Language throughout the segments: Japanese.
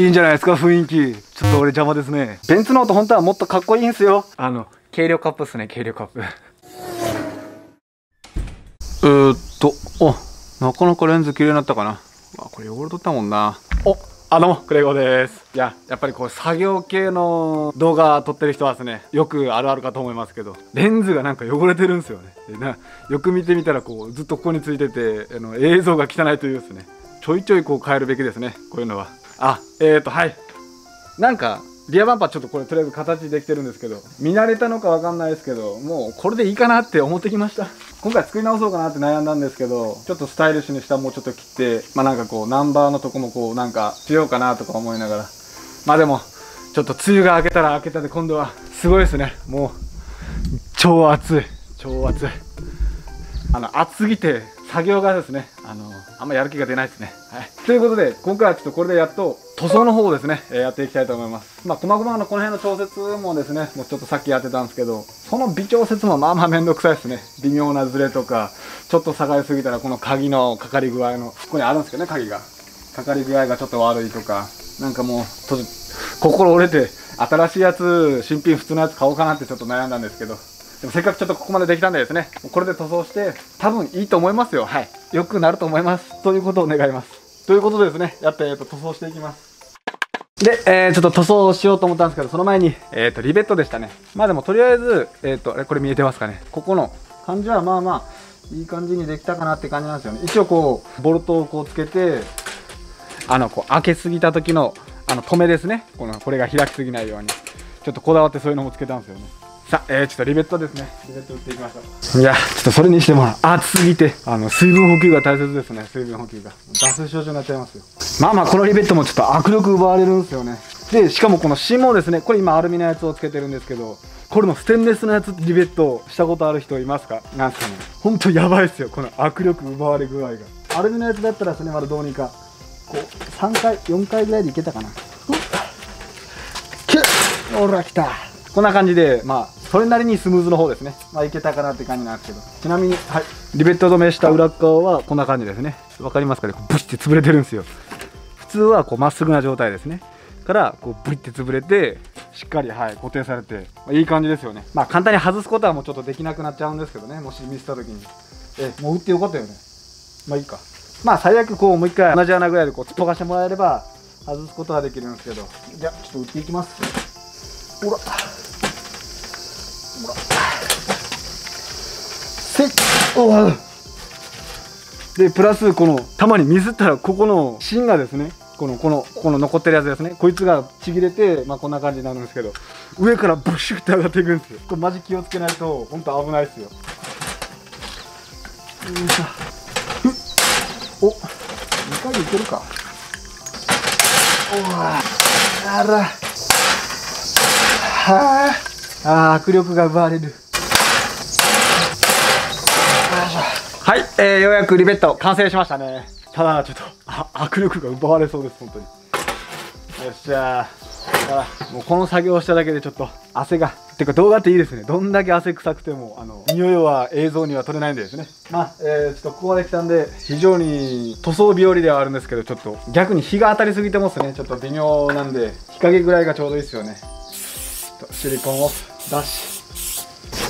いいんじゃないですか雰囲気。ちょっと俺邪魔ですね。ベンツノート本当はもっとかっこいいんすよ。あの軽量カップっすね軽量カップ。えーっとおなかなかレンズ綺麗になったかな。あこれ汚れとったもんな。おあどうもクレイゴーです。いややっぱりこう作業系の動画撮ってる人はですねよくあるあるかと思いますけどレンズがなんか汚れてるんですよね。でなよく見てみたらこうずっとここについててあの映像が汚いというですねちょいちょいこう変えるべきですねこういうのはあえーとはい。なんかリアバンパーちょっとこれとりあえず形できてるんですけど見慣れたのかわかんないですけどもうこれでいいかなって思ってきました。今回作り直そうかなって悩んだんですけどちょっとスタイリッシュにしたもうちょっと切ってまあなんかこうナンバーのとこもこうなんかしようかなとか思いながら。まあでもちょっと梅雨が明けたら明けたで今度はすごいですね。もう超暑い。超暑い。あの暑すぎて作業がですねあのあんまやる気が出ないですね。はい。ということで今回はちょっとこれでやっと塗装の方をですね、えーやっていきたいと思います。まあ細々のこの辺の調節もですねもうちょっとさっきやってたんですけどその微調節もまあまあめんどくさいですね。微妙なズレとかちょっと下がりすぎたらこの鍵のかかり具合のここにあるんですけどね鍵が。かかり具合がちょっと悪いとかなんかもう心折れて新しいやつ新品普通のやつ買おうかなってちょっと悩んだんですけどでもせっかくちょっとここまでできたんでですねこれで塗装して多分いいと思いますよはい良くなると思いますということを願いますということでですねやって、えっと、塗装していきますで、えー、ちょっと塗装しようと思ったんですけど、その前に、えっ、と、リベットでしたね。まあでも、とりあえず、えっ、と、あれこれ見えてますかね。ここの感じは、まあまあ、いい感じにできたかなって感じなんですよね。一応こう、ボルトをこうつけて、あの、こう、開けすぎた時の、あの、止めですね。この、これが開きすぎないように。ちょっとこだわってそういうのもつけたんですよね。さあ、えー、ちょっとリベットですね。リベット打っていきましょう。いや、ちょっとそれにしても、暑すぎて、あの、水分補給が大切ですね。水分補給が。脱水症状になっちゃいますよ。まあまあ、このリベットもちょっと握力奪われるんですよね。で、しかもこの芯もですね、これ今アルミのやつをつけてるんですけど、これのステンレスのやつリベットしたことある人いますか？なんすかね。ほんとやばいですよ、この握力奪われ具合が。アルミのやつだったらですね、まだどうにか、こう、3回、4回ぐらいでいけたかな。キュッほら、来た。こんな感じで、まあ、それなりにスムーズの方ですね。まあ、いけたかなって感じなんですけど。ちなみに、はい。リベット止めした裏側はこんな感じですね。わかりますかね？ブシって潰れてるんですよ。普通はこうまっすぐな状態ですね。から、こうブリって潰れて、しっかり、はい、固定されて、まあいい感じですよね。まあ、簡単に外すことはもうちょっとできなくなっちゃうんですけどね。もしミスった時に。え、もう打ってよかったよね。まあいいか。まあ、最悪こう、もう一回同じ穴ぐらいでこう、突っ飛ばしてもらえれば、外すことはできるんですけど。じゃあ、ちょっと打っていきます。ほら。せっおでプラスこのたまに水ったらここの芯がですねこのこのここの残ってるやつですね。こいつがちぎれて、まあ、こんな感じになるんですけど上からブシュって上がっていくんですよ。これマジ気をつけないと本当危ないですよ。よいしょふっ。お2回でいけるか。おわ。あら。はああ握力が奪われる。はい、えー、ようやくリベット完成しましたね。ただちょっとあ握力が奪われそうです本当に。よっしゃー。だからもうこの作業をしただけでちょっと汗がてか動画っていいですね。どんだけ汗臭くてもあの匂いは映像には撮れないんでですね。まあ、えー、ちょっとここまで来たんで非常に塗装日和ではあるんですけどちょっと逆に日が当たりすぎてますね。ちょっと微妙なんで日陰ぐらいがちょうどいいですよね。シリコンを出し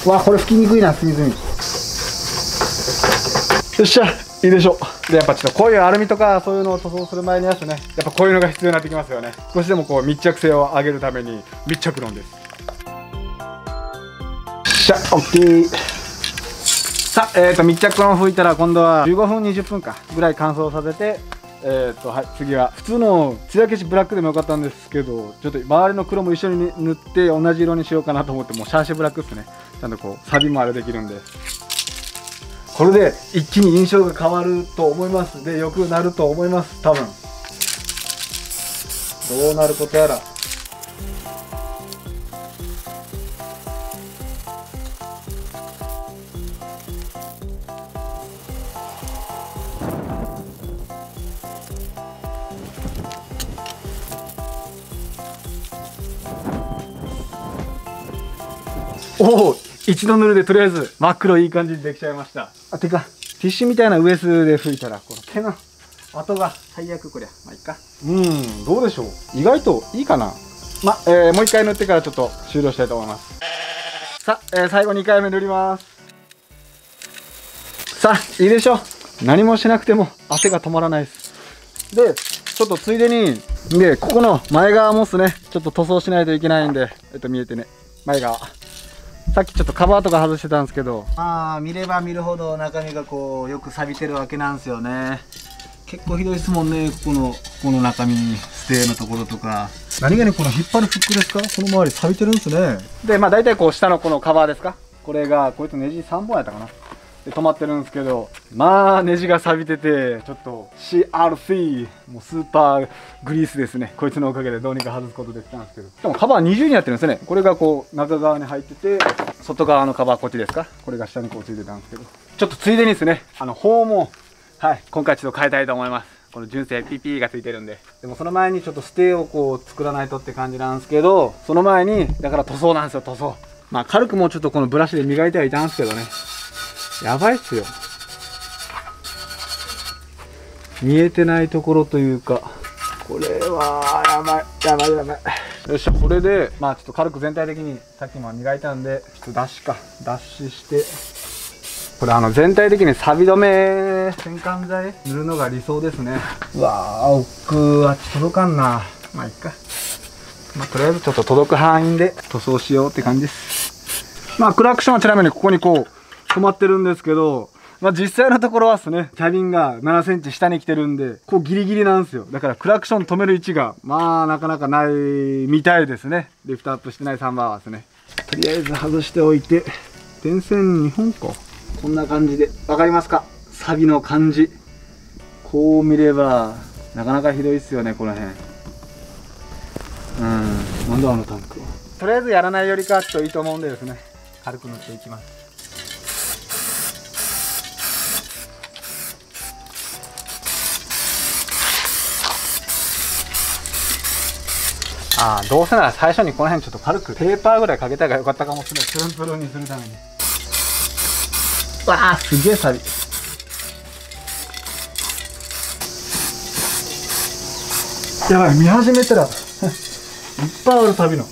うわこれ拭きにくいな隅々。よっしゃいいでしょ。でやっぱちょっとこういうアルミとかそういうのを塗装する前にはですね。やっぱこういうのが必要になってきますよね。少しでもこう密着性を上げるために密着論です。しゃ OK さあ、えー、と密着論を吹いたら今度は15分20分かぐらい乾燥させてえーとはい、次は普通の艶消しブラックでもよかったんですけどちょっと周りの黒も一緒に塗って同じ色にしようかなと思ってもうシャーシブラックですね。ちゃんとこうサビもあれできるんでこれで一気に印象が変わると思います。で良くなると思います。多分。どうなることやら。おお。一度塗るでとりあえず真っ黒いい感じにできちゃいました。あてかティッシュみたいなウエスで拭いたらこの毛の後が最悪こりゃ。まあいいか。うんどうでしょう。意外といいかな。まえー、もう一回塗ってからちょっと終了したいと思います。さあ、えー、最後2回目塗ります。さあいいでしょう。何もしなくても汗が止まらないです。でちょっとついでにでここの前側もっすね。ちょっと塗装しないといけないんでえっと見えてね。前側さっきちょっとカバーとか外してたんですけど。ああ見れば見るほど中身がこうよく錆びてるわけなんですよね。結構ひどいですもんねここのここの中身ステーのところとか。何気にこの引っ張るフックですか？この周り錆びてるんですね。でまあ大体こう下のこのカバーですか？これがこいつネジ3本やったかな？で止まってるんですけどまあネジが錆びててちょっと CRC もうスーパーグリースですね。こいつのおかげでどうにか外すことできたんですけど。しかもカバー二重になってるんですね。これがこう中側に入ってて外側のカバーこっちですか？これが下にこうついてたんですけど。ちょっとついでにですね。あの砲もはい今回ちょっと変えたいと思います。この純正 PP がついてるんで。でもその前にちょっとステーをこう作らないとって感じなんですけどその前にだから塗装なんですよ塗装。まあ軽くもうちょっとこのブラシで磨いてはいたんですけどねやばいっすよ。見えてないところというか。これはやばい。やばいやばい。よっしゃこれでまあちょっと軽く全体的にさっきも磨いたんでちょっと脱脂か。脱脂して。これあの全体的に錆び止め洗顔剤塗るのが理想ですね。うわー奥は届かんな。まあいっか。まあとりあえずちょっと届く範囲で塗装しようって感じです。まあクラクションはちなみにここにこう止まってるんですけど、まあ、実際のところはですね、キャビンが7センチ下に来てるんで、こうギリギリなんですよ。だからクラクション止める位置が、まあなかなかないみたいですね。リフトアップしてないサンバーはですね。とりあえず外しておいて、電線2本か。こんな感じで。わかりますか？サビの感じ。こう見れば、なかなかひどいっすよね、この辺。うん。なんだあのタンクは。とりあえずやらないよりかちょっといいと思うんでですね。軽く塗っていきます。ああどうせなら最初にこの辺ちょっと軽くペーパーぐらいかけた方がよかったかもしれない。ツルンツルンにするために。わあ。すげえサビ。やばい見始めたら いっぱいあるサビの。よ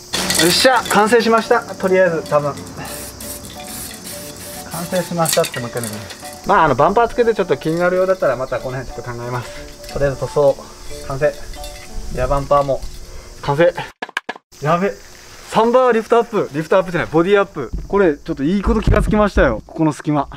っしゃ完成しました。とりあえず多分。完成しましたってもう一回ね。まああのバンパーつけてちょっと気になるようだったらまたこの辺ちょっと考えます。とりあえず塗装完成。リアバンパーも完成やべ。サンバーリフトアップ。リフトアップじゃない。ボディアップ。これちょっといいこと気がつきましたよ。ここの隙間。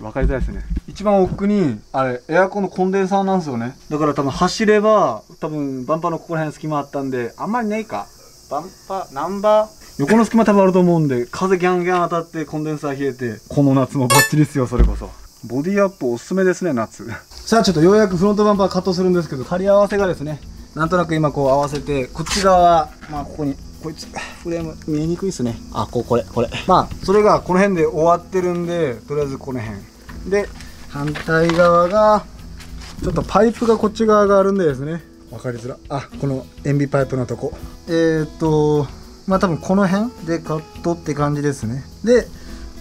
分かりづらいですね。一番奥にあれエアコンのコンデンサーなんですよね。だから多分走れば多分バンパーのここら辺隙間あったんであんまりねえか。バンパーナンバー？横の隙間多分あると思うんで風ギャンギャン当たってコンデンサー冷えてこの夏もバッチリですよそれこそ。ボディアップおすすめですね夏。さあちょっとようやくフロントバンパーカットするんですけど貼り合わせがですねなんとなく今こう合わせてこっち側まあここにこいつフレーム見えにくいですね。あこうこれこれ。まあそれがこの辺で終わってるんでとりあえずこの辺。で反対側がちょっとパイプがこっち側があるんでですね。分かりづら。あこの塩ビパイプのとこ。えー、っとまあ多分この辺でカットって感じですね。で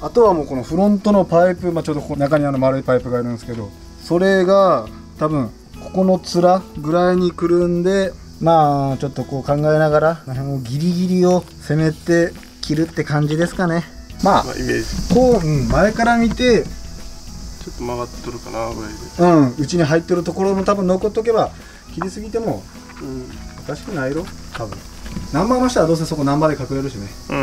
あとはもうこのフロントのパイプ、まあ、ちょっとここ中にあの丸いパイプがいるんですけどそれが多分ここの面ぐらいにくるんでまあちょっとこう考えながらギリギリを攻めて切るって感じですかね。まあ、まあ、イメージ。こう、うん、前から見てちょっと曲がっとるかなぐらいで。うんうちに入ってるところも多分残っとけば切りすぎても、うん、おかしくないろ。多分。ナンバーの下はどうせそこナンバーで隠れるしね。う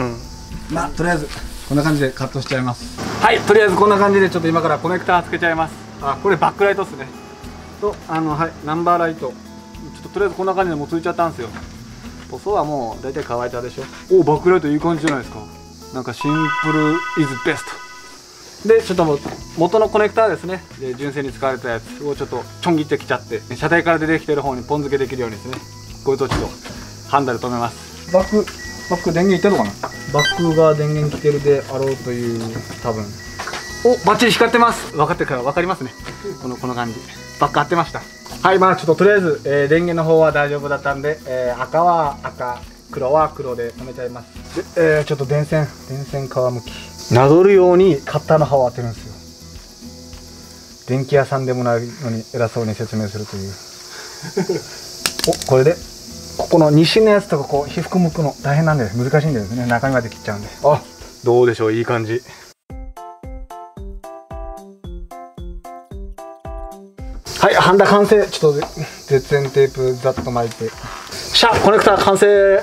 ん。まあとりあえずこんな感じでカットしちゃいます。はいとりあえずこんな感じでちょっと今からコネクターつけちゃいます。あこれバックライトっすねとあのはいナンバーライト。ちょっととりあえずこんな感じでもうついちゃったんですよ。塗装はもう大体乾いたでしょ。おバックライトいい感じじゃないですか。なんかシンプルイズベストでちょっとも元のコネクターですね。で純正に使われたやつをちょっとちょん切ってきちゃって車体から出てきてる方にポン付けできるようにですね。こういうとちょっとハンダで止めます。バックバック電源いってるのかな？バックが電源来てるであろうという多分おバッチリ光ってます。分かってるから分かりますね。このこの感じ。バック合ってました。はいまあちょっととりあえず、えー、電源の方は大丈夫だったんで、えー、赤は赤黒は黒で止めちゃいます。で、えー、ちょっと電線電線皮むき。なぞるようにカッターの刃を当てるんですよ。電気屋さんでもないのに偉そうに説明するという。おこれでここの西のやつとかこう皮膚むくの大変なんで難しいんですね。中身まで切っちゃうんで。あどうでしょう。いい感じはいハンダ完成。ちょっと絶縁テープざっと巻いて。シャコネクタ完成。は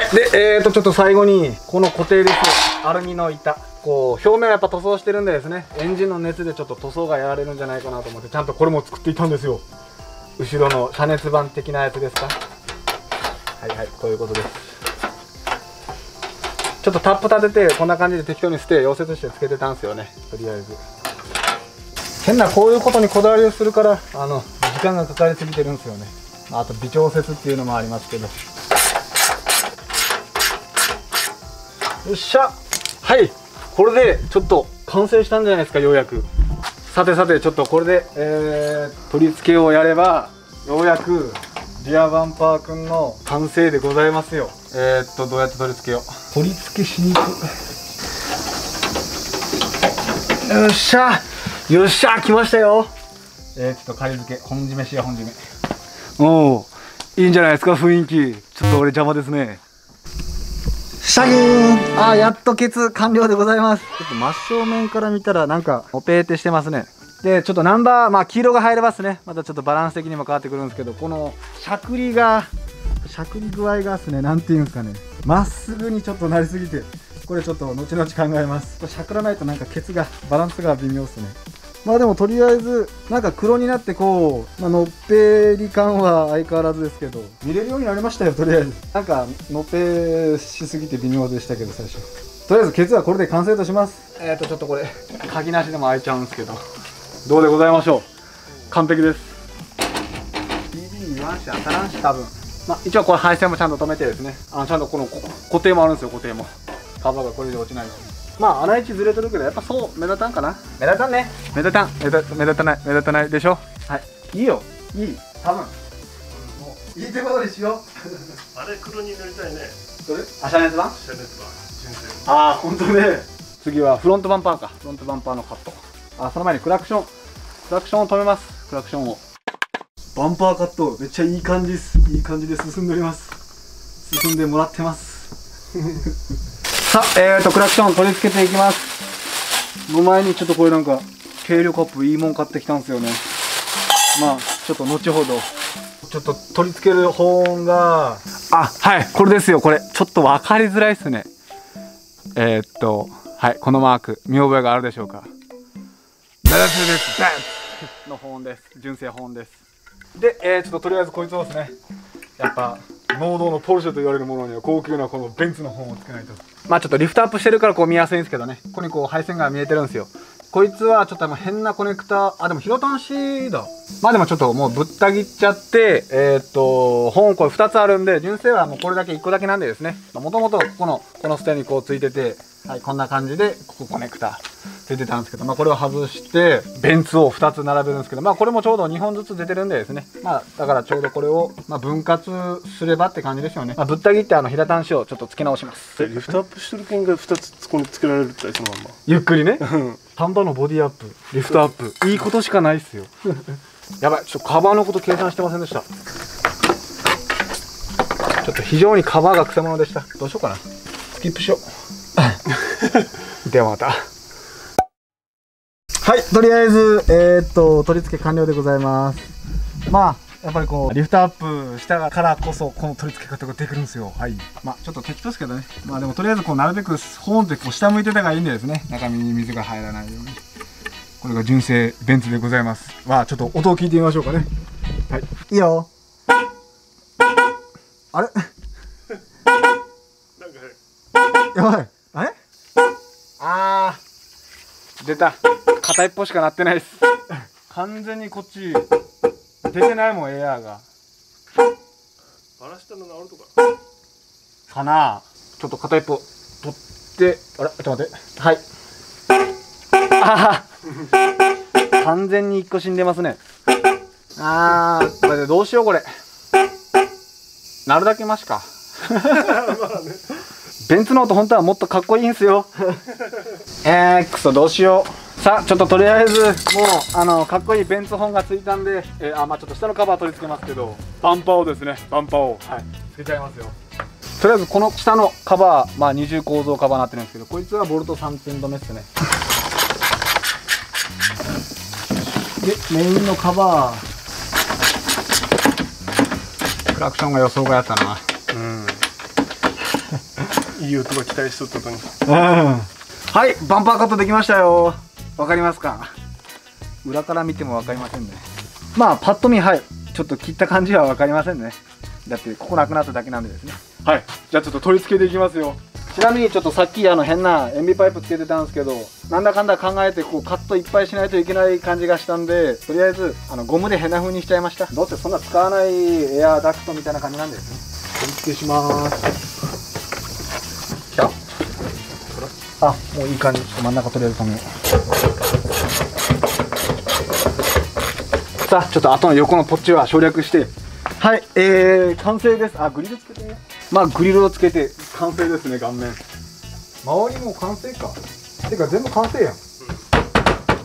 いでえーとちょっと最後にこの固定です。アルミの板。こう表面はやっぱ塗装してるんでですね。エンジンの熱でちょっと塗装がやられるんじゃないかなと思ってちゃんとこれも作っていたんですよ。後ろの遮熱板的なやつですか。はいはいこういうことです。ちょっとタップ立ててこんな感じで適当に捨て溶接してつけてたんですよね。とりあえず変なこういうことにこだわりをするからあの時間がかかりすぎてるんですよね。あと微調節っていうのもありますけど。よっしゃ。はい。これでちょっと完成したんじゃないですかようやく。さてさてちょっとこれで、えー、取り付けをやればようやくリアバンパーくんの完成でございますよ。えー、っとどうやって取り付けよう。取り付けしにく。よっしゃよっしゃ来ましたよ。えー、ちょっと仮付け本締めしよう本締め。おおいいんじゃないですか雰囲気。ちょっと俺邪魔ですね。シャギーン。あーやっとケツ完了でございます。ちょっと真正面から見たらなんかオペーってしてますね。でちょっとナンバーまあ黄色が入れますね。またちょっとバランス的にも変わってくるんですけどこのしゃくりがしゃくり具合がですね。なんていうんですかね。まっすぐにちょっとなりすぎてこれちょっと後々考えます。これしゃくらないとなんかケツがバランスが微妙ですねまあでもとりあえずなんか黒になってこう、まあのっぺり感は相変わらずですけど。見れるようになりましたよとりあえず。なんかのっぺしすぎて微妙でしたけど最初。とりあえずケツはこれで完成とします。えっ、ー、とちょっとこれ 鍵なしでも開いちゃうんですけど。どうでございましょう。完璧です。PB 言わんし当たらんし多分。まあ一応これ配線もちゃんと止めてですね。あのちゃんとこの固定もあるんですよ固定も。カバーがこれで落ちないようにまあ穴位置ずれてるけどやっぱそう目立たんかな。目立たんね。目立たん。目立目立たない目立たないでしょ。はい。いいよ。いい。多分もういいってことにしよう。あれ黒に塗りたいね。どれ？あシャネツ版？シャネツバ純正ああ本当ね。次はフロントバンパーか。フロントバンパーのカット。あその前にクラクション。クラクションを止めます。クラクションを。バンパーカットめっちゃいい感じです。いい感じで進んでおります。進んでもらってますさあえーとクラクション取り付けていきます。の前にちょっとこれなんか軽量カップいいもん買ってきたんですよね。まあちょっと後ほど。ちょっと取り付ける保温が。あはいこれですよこれ。ちょっと分かりづらいっすね。えー、っとはいこのマーク。見覚えがあるでしょうか。ダダスです。ダンの保温です。純正保温です。で、えー、ちょっととりあえずこいつをですね。やっぱ農道のポルシェと言われるものには高級なこのベンツの本をつけないと。まあちょっとリフトアップしてるからこう見やすいんですけどね。ここにこう配線が見えてるんですよ。こいつはちょっと変なコネクタあでもヒロタンシだ。まあでもちょっともうぶった切っちゃってえー、っと本これ2つあるんで純正はもうこれだけ1個だけなんでですね。もともとこのこのステにこうついててはいこんな感じでここコネクタ出てたんですけど、まあ、これを外してベンツを2つ並べるんですけど、まあ、これもちょうど2本ずつ出てるんでですね、まあ、だからちょうどこれを、まあ、分割すればって感じですよね、まあ、ぶった切ってあの平端子をちょっと付け直します。リフトアップしてる剣が2つここにつけられるってそのまんまゆっくりね。丹波のボディアップ。リフトアップ。いいことしかないっすよ。やばい。ちょっとカバーのこと計算してませんでした。ちょっと非常にカバーがくせ者でした。どうしようかな。スキップしよう。ではまたはい、とりあえず、えー、っと、取り付け完了でございます。まあ、やっぱりこう、リフトアップしたからこそ、この取り付け方ができるんですよ。はい。まあ、ちょっと適当ですけどね。まあでも、とりあえず、こう、なるべく、ホーンってこう、下向いてた方がいいんでですね。中身に水が入らないように。これが純正ベンツでございます。まあ、ちょっと音を聞いてみましょうかね。はい。いいよ。あれ？やばい。あれ？あー。出た。片一方しかなってないです。完全にこっち、出てないもん、エアーが。バラしたの治るとかかなちょっと片一方取って、あれちょっと待って。はい。ああ完全に一個死んでますね。あー、これでどうしよう、これ。なるだけマシか。ベンツの音本当はもっとかっこいいんすよ。えー、くそ、どうしよう。さあちょっととりあえずもうあのかっこいいベンツ本がついたんで、えーあまあちょっと下のカバー取り付けますけどバンパーをですねバンパーを。はい。つけちゃいますよ。とりあえずこの下のカバーまあ二重構造カバーになってるんですけどこいつはボルト3点止めですね。でメインのカバー。クラクションが予想外やったな。うん。いい音が期待しとったのに。はいバンパーカットできましたよわかりますか？裏から見てもわかりませんね。まあパッと見はい。ちょっと切った感じはわかりませんね。だってここなくなっただけなんでですね。はい。じゃあちょっと取り付けていきますよ。ちなみにちょっとさっきあの変な塩ビパイプつけてたんですけどなんだかんだ考えてこうカットいっぱいしないといけない感じがしたんでとりあえずあのゴムで変な風にしちゃいました。どうせそんな使わないエアダクトみたいな感じなんでですね。取り付けします。来たあ。もういい感じ。ちょっと真ん中とりあえず止めようさあちょっと後の横のポッチは省略して。はいえー、完成です。あグリルつけてみようまあグリルをつけて完成ですね顔面。周りも完成か。てか全部完成やん、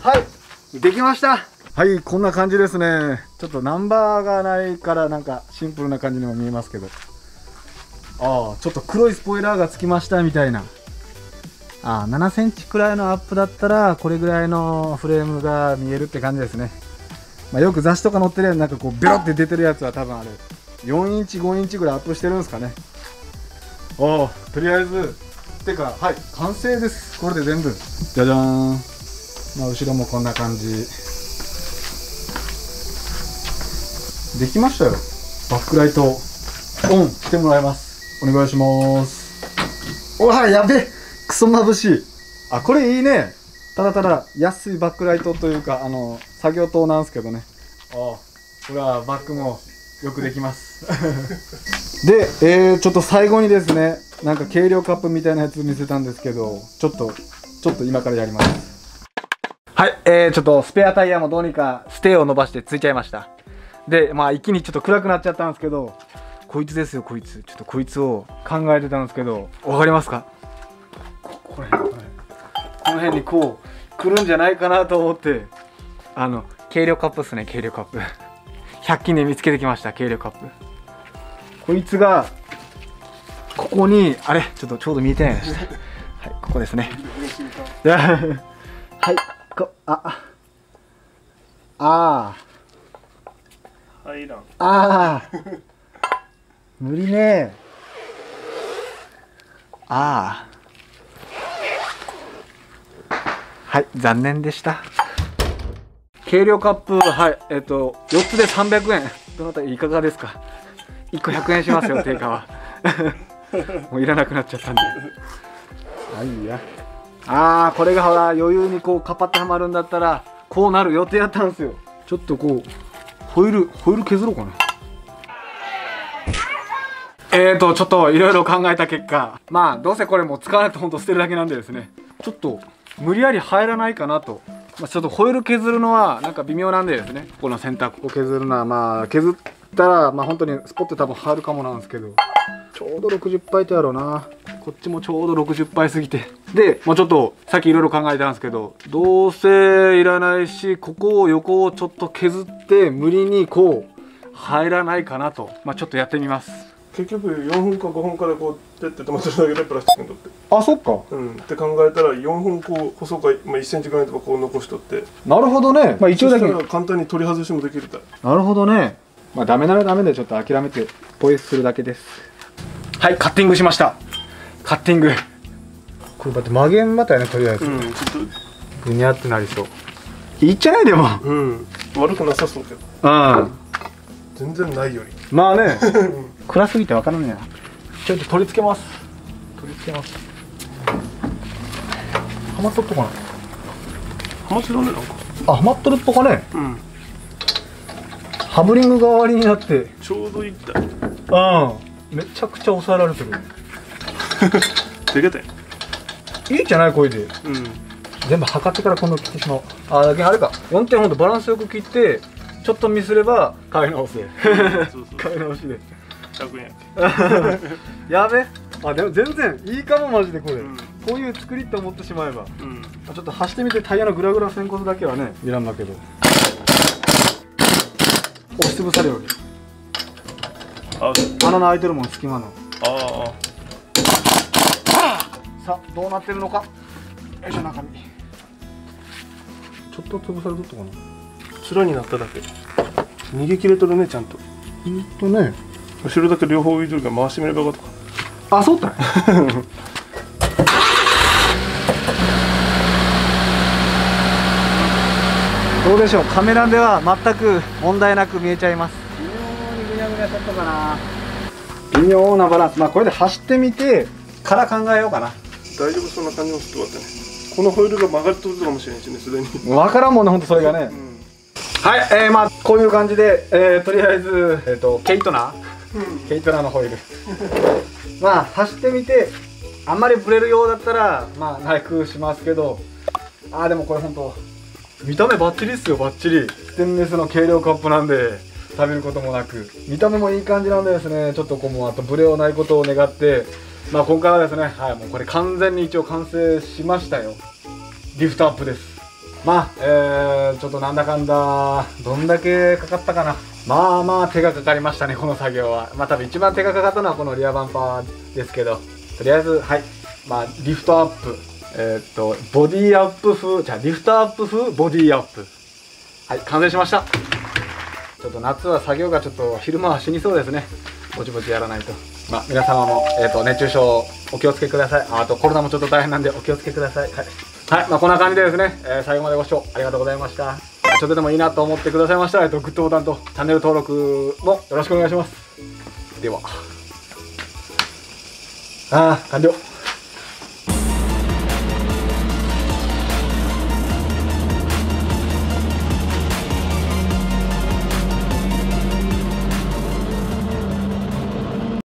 はい。できました。はいこんな感じですね。ちょっとナンバーがないからなんかシンプルな感じにも見えますけど。ああちょっと黒いスポイラーがつきましたみたいな。あー7センチくらいのアップだったらこれぐらいのフレームが見えるって感じですね、まあ、よく雑誌とか載ってるやつなんかこうベロって出てるやつは多分あれ4インチ5インチぐらいアップしてるんですかね。おおとりあえず。てかはい完成です。これで全部。じゃじゃーん。まあ後ろもこんな感じ。できましたよ。バックライト。オン。してもらいます。お願いします。おわやべえ。クソ眩しい。あこれいいね。ただただ安いバックライトというかあの作業灯なんですけどね。あこれはバックもよくできます。で、えー、ちょっと最後にですねなんか軽量カップみたいなやつ見せたんですけどちょっとちょっと今からやります。はい、えー、ちょっとスペアタイヤもどうにかステーを伸ばしてついちゃいました。でまあ一気にちょっと暗くなっちゃったんですけどこいつですよこいつ。ちょっとこいつを考えてたんですけどわかりますか？ここの辺この辺。この辺にこう来るんじゃないかなと思ってあの軽量カップですね軽量カップ。100均で見つけてきました軽量カップ。こいつがここにあれちょっとちょうど見えてないでした はいここですね。はいこあああ入らん。ああ無理ね。ああはい残念でした軽量カップはいえっ、と4つで300円。どなたいかがですか？1個100円しますよ 定価は。もういらなくなっちゃったんで。はいや。ああこれがほら余裕にこうカパってはまるんだったらこうなる予定やったんですよ。ちょっとこうホイールホイール削ろうかな。えーとちょっといろいろ考えた結果。まあどうせこれもう使わないとほんと捨てるだけなんでですね。ちょっと無理やり入らないかなと、まあ、ちょっとホイール削るのはなんか微妙なんでですね。ここの先端ここ削るのはまあ削ったらまあ本当にスポット多分入るかもなんですけど。ちょうど60杯とやろうな。こっちもちょうど60杯過ぎて。でもうちょっとさっきいろいろ考えたんですけどどうせいらないしここを横をちょっと削って無理にこう入らないかなと。まあちょっとやってみます結局4本か5本かでこうペッて止まってるだけでプラスチックにとって。あそっか。うん。って考えたら4本こう細かい、まあ、1センチぐらいとかこう残しとって。なるほどね。まあ一応だけ。そしたら簡単に取り外しもできるたいなるほどね。まあダメならダメでちょっと諦めてポイするだけです。はいカッティングしました。カッティング。これだって曲げんまたやねとりあえず。うんちょっぐにゃってなりそう。いいっちゃないでも。とうん。悪くなさそうけど。うん。全然ないより。まあね 暗すぎて分からんねやちょっと取り付けます。取り付けます。はまっとっとかなハマチだねなんか。あはまっとるっぽかね。うん。ハブリング代わりになって。ちょうどいいったいうん。めちゃくちゃ抑えられてる。でけたよいいじゃないこれで。うん。全部測ってから今度切ってしまおう。あだけどあれか。4点ほんとバランスよく切ってちょっとミスれば買い直すでそうそう。買い直しで100円やっ やべ。あでも全然いいかもマジでこれ、うん。こういう作りって思ってしまえば。けうん。ちょっと走ってみてタイヤのグラグラせんことだけはね。いらんだけど。押しつぶされるわけあ穴の開いてるもん隙間の。あさあどうなってるのか。よいしょ中身。ちょっと潰されとったかな。あ面になっただけ。逃げ切れとるねちゃんと。ほんとね後ろだけ両方浮いてるから回してみればよかった。かあそうだね どうでしょう？カメラでは全く問題なく見えちゃいます。微妙にぐにゃぐにゃしちゃったかな。微妙なバランス。まあこれで走ってみてから考えようかな。大丈夫そうな感じもちょっと待ってね。このホイールが曲がっとるかもしれんしねすでに。分からんもんねほんとそれがね。うん。はい、えー、まあこういう感じで、えー、とりあえず、えー、とケイトナーケイトナーのホイール。まあ走ってみてあんまりブレるようだったらまあ内空しますけどあーでもこれほんと見た目バッチリっすよバッチリ。ステンレスの軽量カップなんで食べることもなく。見た目もいい感じなんでですねちょっとこうもうあとブレをないことを願ってまあ今回はですねはいもうこれ完全に一応完成しましたよ。リフトアップです。まあ、えー、ちょっとなんだかんだ、どんだけかかったかな。まあまあ手がかかりましたね、この作業は。まあ多分一番手がかかったのはこのリアバンパーですけど、とりあえず、はい。まあ、リフトアップ。えーっと、ボディアップ風、じゃあリフトアップ風ボディアップ。はい、完成しました。ちょっと夏は作業がちょっと昼間は死にそうですね。ぼちぼちやらないと。まあ、皆様も、えーっと、熱中症お気をつけください。あとコロナもちょっと大変なんでお気をつけください。はい。はい、まあ、こんな感じでですね、えー最後までご視聴ありがとうございました。ちょっとでもいいなと思ってくださいましたら、えっと、グッドボタンとチャンネル登録もよろしくお願いします。では。ああ、完了。